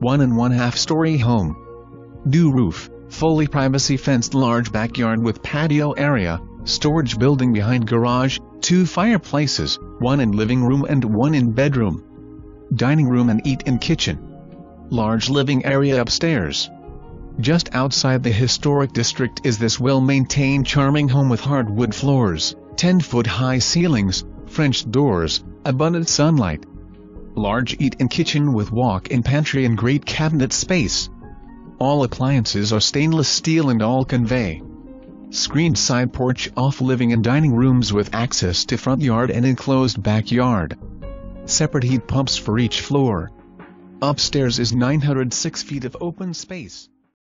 one and one half story home. New roof, fully privacy fenced large backyard with patio area, storage building behind garage, two fireplaces, one in living room and one in bedroom. Dining room and eat-in kitchen. Large living area upstairs. Just outside the historic district is this well-maintained charming home with hardwood floors, 10-foot high ceilings, French doors, abundant sunlight. Large eat-in kitchen with walk-in pantry and great cabinet space. All appliances are stainless steel and all convey. Screened side porch off living and dining rooms with access to front yard and enclosed backyard. Separate heat pumps for each floor. Upstairs is 906 feet of open space.